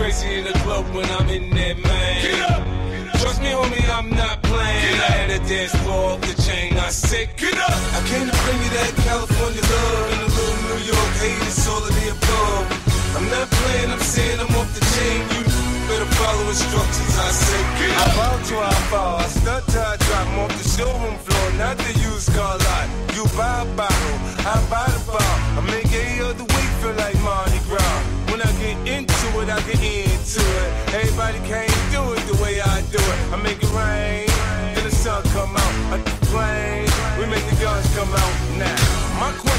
crazy in the club when I'm in there, man. Get up. Trust me, homie, I'm not playing. I had a dance floor off the chain. I said, get up. I came to bring you that California love and a little New York hate. It's all of the above. I'm not playing. I'm saying I'm off the chain. You better follow instructions. I say, get up. I bow to I fall. I stunt till I drop 'em off the showroom floor, not the used car lot. You buy a bottle, I buy the bar. I make every other week get into it. Everybody can't do it the way I do it. I make it rain, then the sun come out. I plane, we make the guns come out now. My